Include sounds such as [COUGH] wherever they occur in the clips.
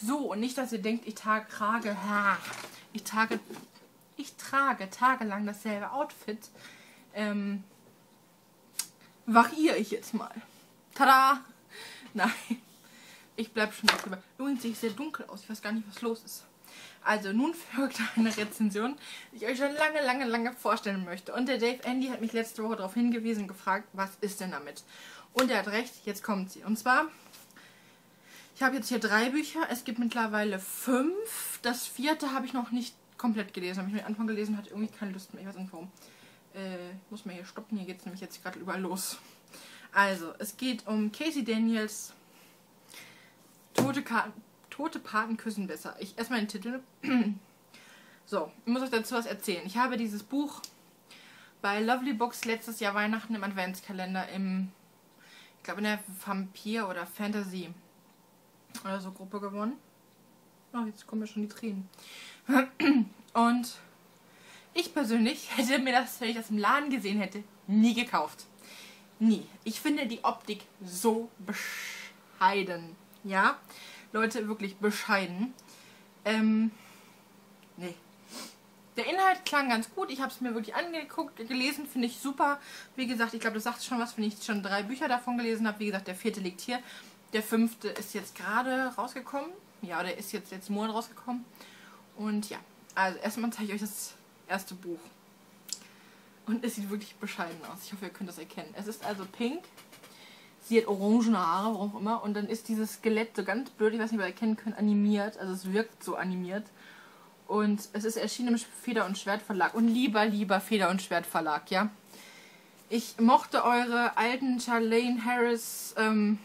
So, und nicht, dass ihr denkt, ich trage, trage, ich trage, ich trage tagelang dasselbe Outfit. Ähm, variiere ich jetzt mal. Tada! Nein, ich bleibe schon drüber. Übrigens sehe ich sehr dunkel aus. Ich weiß gar nicht, was los ist. Also, nun folgt eine Rezension, die ich euch schon lange, lange, lange vorstellen möchte. Und der Dave Andy hat mich letzte Woche darauf hingewiesen und gefragt, was ist denn damit? Und er hat recht, jetzt kommt sie. Und zwar ich habe jetzt hier drei Bücher. Es gibt mittlerweile fünf. Das vierte habe ich noch nicht komplett gelesen. Habe ich mir den Anfang gelesen, hatte irgendwie keine Lust mehr. Ich weiß nicht warum. Äh, muss man hier stoppen. Hier geht es nämlich jetzt gerade überall los. Also, es geht um Casey Daniels Tote, Tote Paten küssen besser. Ich erstmal den Titel. [CLEARS THROAT] so, ich muss euch dazu was erzählen. Ich habe dieses Buch bei Lovely Books letztes Jahr Weihnachten im Adventskalender im, ich glaube in der Vampir- oder Fantasy oder so Gruppe gewonnen. Oh, jetzt kommen mir schon die Tränen. [CLEARS THROAT] Und ich persönlich [LAUGHS] hätte mir das, wenn ich das im Laden gesehen hätte, nie gekauft. Nie. Ich finde die Optik so bescheiden. Ja, Leute, wirklich bescheiden. Ähm, nee. Der Inhalt klang ganz gut. Ich habe es mir wirklich angeguckt, gelesen, finde ich super. Wie gesagt, ich glaube, das sagt schon was, wenn ich schon drei Bücher davon gelesen habe. Wie gesagt, der vierte liegt hier. Der fünfte ist jetzt gerade rausgekommen. Ja, der ist jetzt letzten Monat rausgekommen. Und ja, also erstmal zeige ich euch das erste Buch. Und es sieht wirklich bescheiden aus. Ich hoffe, ihr könnt das erkennen. Es ist also pink. Sie hat orangene Haare, warum auch immer. Und dann ist dieses Skelett so ganz blöd, ich weiß nicht, ob ihr erkennen könnt, animiert. Also es wirkt so animiert. Und es ist erschienen im Feder- und Schwertverlag. Und lieber, lieber Feder- und Schwertverlag, ja. Ich mochte eure alten Charlene Harris ähm,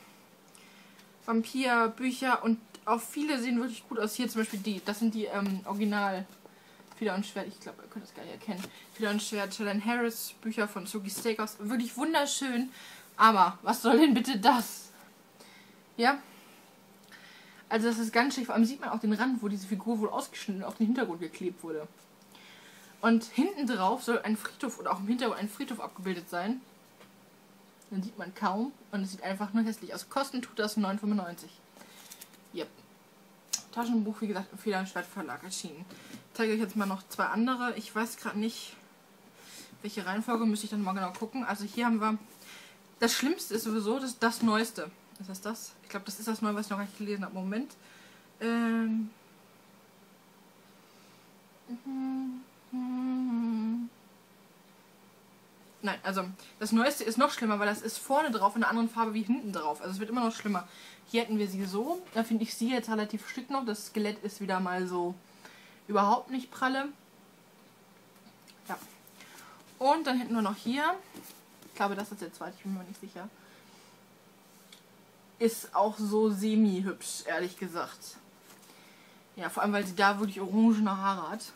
Vampirbücher und auch viele sehen wirklich gut aus. Hier zum Beispiel die, das sind die ähm, Original Feder und Schwert, ich glaube, ihr könnt das gar nicht erkennen. Feder und Schwert, Charlene Harris Bücher von Suki Steakhouse. Wirklich wunderschön. Aber was soll denn bitte das? Ja? Also das ist ganz schick. Vor allem sieht man auch den Rand, wo diese Figur wohl ausgeschnitten auf den Hintergrund geklebt wurde. Und hinten drauf soll ein Friedhof oder auch im Hintergrund ein Friedhof abgebildet sein. Dann sieht man kaum. Und es sieht einfach nur hässlich aus. Kosten tut das 9,95. Yep. Taschenbuch, wie gesagt, im Feder- und Schwertverlag erschienen. Ich zeige euch jetzt mal noch zwei andere. Ich weiß gerade nicht, welche Reihenfolge müsste ich dann mal genau gucken. Also hier haben wir... Das Schlimmste ist sowieso das, das Neueste. Ist das das? Ich glaube, das ist das Neue, was ich noch gar nicht gelesen habe. Moment. Ähm... Nein, also das Neueste ist noch schlimmer, weil das ist vorne drauf in einer anderen Farbe wie hinten drauf. Also es wird immer noch schlimmer. Hier hätten wir sie so. Da finde ich sie jetzt relativ schick noch. Das Skelett ist wieder mal so überhaupt nicht pralle. Ja. Und dann hätten wir noch hier. Ich glaube, das ist der zweite, ich bin mir nicht sicher. Ist auch so semi-hübsch, ehrlich gesagt. Ja, vor allem, weil sie da wirklich orangene Haare hat.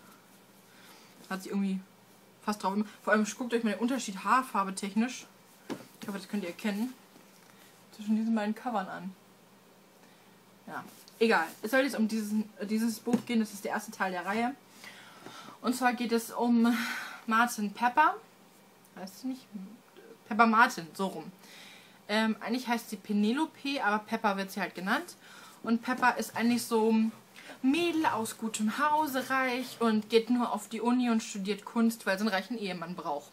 Hat sie irgendwie fast drauf. Vor allem guckt euch mal den Unterschied Haarfarbe technisch. Ich hoffe, das könnt ihr erkennen. Zwischen diesen beiden Covern an. Ja, egal. Es soll jetzt um diesen, dieses Buch gehen. Das ist der erste Teil der Reihe. Und zwar geht es um Martin Pepper. Heißt sie nicht? Pepper Martin, so rum. Ähm, eigentlich heißt sie Penelope, aber Pepper wird sie halt genannt. Und Pepper ist eigentlich so Mädel aus gutem Hause, reich und geht nur auf die Uni und studiert Kunst, weil sie einen reichen Ehemann braucht.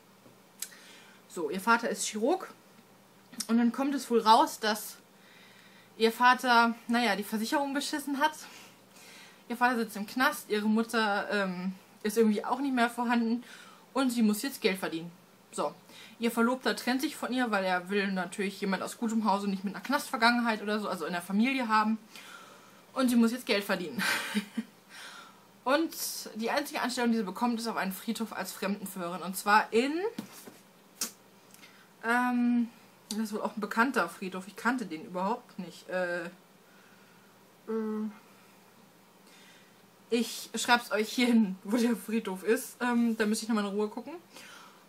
So, ihr Vater ist Chirurg und dann kommt es wohl raus, dass ihr Vater, naja, die Versicherung beschissen hat. Ihr Vater sitzt im Knast, ihre Mutter ähm, ist irgendwie auch nicht mehr vorhanden und sie muss jetzt Geld verdienen. So, ihr Verlobter trennt sich von ihr, weil er will natürlich jemand aus gutem Hause nicht mit einer Knastvergangenheit oder so, also in der Familie haben. Und sie muss jetzt Geld verdienen. [LAUGHS] Und die einzige Anstellung, die sie bekommt, ist auf einen Friedhof als Fremdenführerin. Und zwar in... Ähm, das ist wohl auch ein bekannter Friedhof. Ich kannte den überhaupt nicht. Äh, äh, ich schreibe es euch hier hin, wo der Friedhof ist. Ähm, da müsste ich nochmal in Ruhe gucken.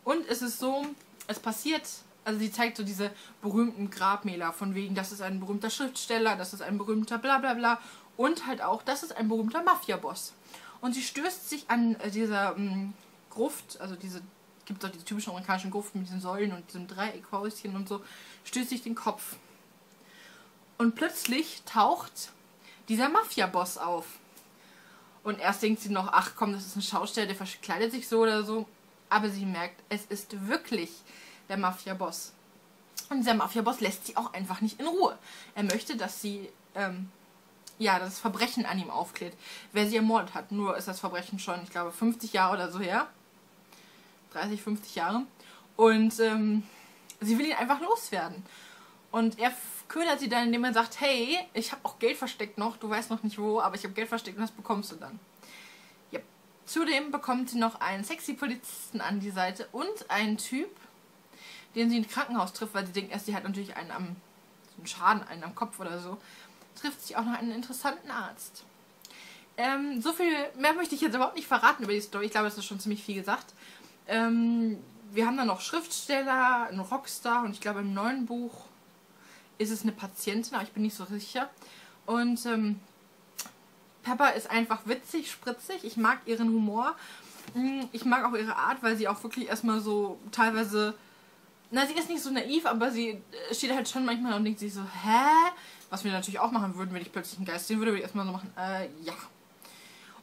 Und es ist so, es passiert also sie zeigt so diese berühmten Grabmäler von wegen, das ist ein berühmter Schriftsteller, das ist ein berühmter bla bla bla und halt auch, das ist ein berühmter Mafiaboss. Und sie stößt sich an äh, dieser ähm, Gruft, also diese, gibt es auch diese typischen amerikanischen Gruften mit diesen Säulen und diesem Dreieckhäuschen und so, stößt sich den Kopf. Und plötzlich taucht dieser Mafia-Boss auf. Und erst denkt sie noch, ach komm, das ist ein Schausteller, der verkleidet sich so oder so. Aber sie merkt, es ist wirklich der Mafia-Boss. Und dieser Mafia-Boss lässt sie auch einfach nicht in Ruhe. Er möchte, dass sie ähm, ja, das Verbrechen an ihm aufklärt. Wer sie ermordet hat. Nur ist das Verbrechen schon, ich glaube, 50 Jahre oder so her. 30, 50 Jahre. Und ähm, sie will ihn einfach loswerden. Und er ködert sie dann, indem er sagt, hey, ich habe auch Geld versteckt noch, du weißt noch nicht wo, aber ich habe Geld versteckt und das bekommst du dann. Ja. Zudem bekommt sie noch einen sexy Polizisten an die Seite und einen Typ, den sie im Krankenhaus trifft, weil sie denkt erst, sie hat natürlich einen am einen Schaden, einen am Kopf oder so. Trifft sich auch noch einen interessanten Arzt. Ähm, so viel mehr möchte ich jetzt überhaupt nicht verraten über die Story. Ich glaube, es ist schon ziemlich viel gesagt. Ähm, wir haben dann noch Schriftsteller, einen Rockstar und ich glaube im neuen Buch ist es eine Patientin, aber ich bin nicht so sicher. Und ähm, Pepper ist einfach witzig, spritzig. Ich mag ihren Humor. Ich mag auch ihre Art, weil sie auch wirklich erstmal so teilweise. Na, sie ist nicht so naiv, aber sie äh, steht halt schon manchmal und denkt sich so, hä? Was wir natürlich auch machen würden, wenn ich plötzlich einen Geist sehen würde, würde ich erstmal so machen, äh, ja.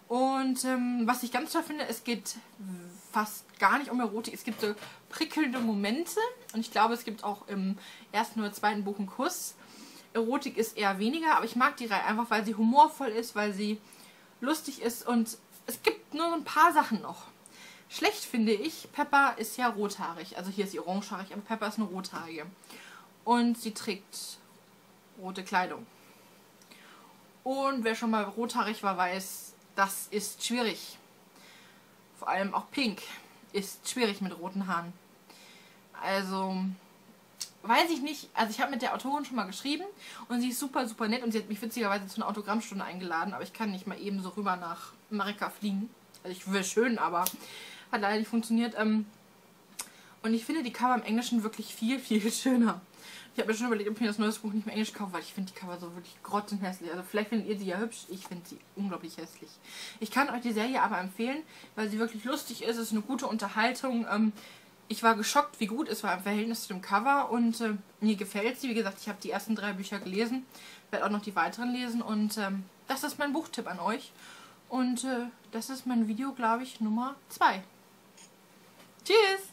Und ähm, was ich ganz toll finde, es geht fast gar nicht um Erotik. Es gibt so prickelnde Momente und ich glaube, es gibt auch im ersten oder zweiten Buch einen Kuss. Erotik ist eher weniger, aber ich mag die Reihe einfach, weil sie humorvoll ist, weil sie lustig ist und es gibt nur ein paar Sachen noch. Schlecht finde ich, Pepper ist ja rothaarig. Also hier ist sie orangehaarig, aber Pepper ist eine rothaarige. Und sie trägt rote Kleidung. Und wer schon mal rothaarig war, weiß, das ist schwierig. Vor allem auch pink ist schwierig mit roten Haaren. Also, weiß ich nicht. Also ich habe mit der Autorin schon mal geschrieben und sie ist super, super nett und sie hat mich witzigerweise zu einer Autogrammstunde eingeladen, aber ich kann nicht mal eben so rüber nach Amerika fliegen. Also ich will schön, aber hat leider nicht funktioniert. Ähm, und ich finde die Cover im Englischen wirklich viel, viel [LAUGHS] schöner. Ich habe mir schon überlegt, ob ich mir das neue Buch nicht mehr Englisch kaufe, weil ich finde die Cover so wirklich grottenhässlich. Also vielleicht findet ihr sie ja hübsch, ich finde sie unglaublich hässlich. Ich kann euch die Serie aber empfehlen, weil sie wirklich lustig ist, es ist eine gute Unterhaltung. Ähm, ich war geschockt, wie gut es war im Verhältnis zu dem Cover und äh, mir gefällt sie. Wie gesagt, ich habe die ersten drei Bücher gelesen, werde auch noch die weiteren lesen und ähm, das ist mein Buchtipp an euch. Und äh, das ist mein Video, glaube ich, Nummer 2. Tschüss!